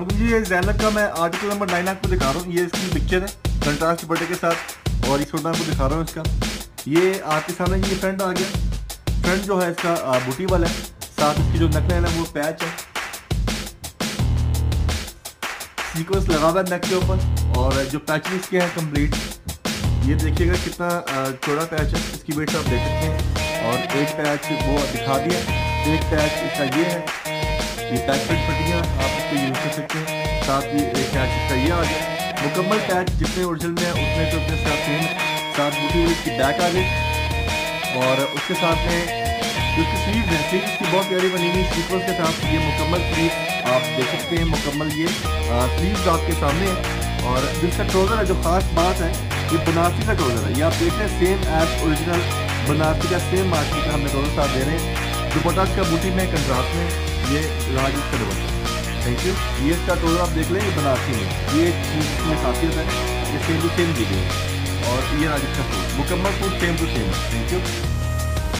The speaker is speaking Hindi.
जी ये जैनक का मैं आर्टिकल नंबर नाइन आपको दिखा रहा हूँ। ये इसकी पिक्चर है कंट्रास्ट दुपट्टे के साथ। और इस मैं आपको दिखा रहा हूँ इसका। ये आपके सामने ये फ्रंट आ गया। फ्रंट जो है इसका बूटी वाला है। साथ इसकी जो नेक है ना वो पैच है। सीक्वेंस लगा हुआ है नेक के ऊपर। और जो पैच इसके हैं कंप्लीट ये देखिएगा कितना चौड़ा पैच है। इसकी वेट आप देख सकते हैं। और एक पैच वो दिखा दिया। एक पैच इसका ये है। ये पैच पट्टियाँ आप इसको यूज़ कर सकते हैं। साथ ही एक पैच इसका ये आ गया मुकम्मल पैच जितने ओरिजिनल में है, उतने तो अपने साथ सेम साथ बूटी वाली की बैक आ गई। और उसके साथ में जो इसकी स्लीव है स्लीव इसकी बहुत प्यारी बनी हुई सीक्वेंस के साथ ये मुकम्मल स्लीव आप देख सकते हैं, मुकम्मल ये स्लीव आपके सामने है। और जिसका ट्रोज़र है, जो ख़ास बात है, ये बनारसी का ट्रोज़र है। ये आप देख रहे हैं सेम एज ओरिजिनल बनारसी का सेम मार्केट का हमने ट्रोज़र साथ दे रहे हैं। दुपट्टा का बूटी में कंट्रास्ट में। ये राज इसका डबल थैंक यू ये इसका टोल आप देख लें, ये बनारसी में ये चीज़ में खासियत है। ये सेम टू सेम दी गई और ये राज इसका फ़ूड मुकम्मल food same to same thank you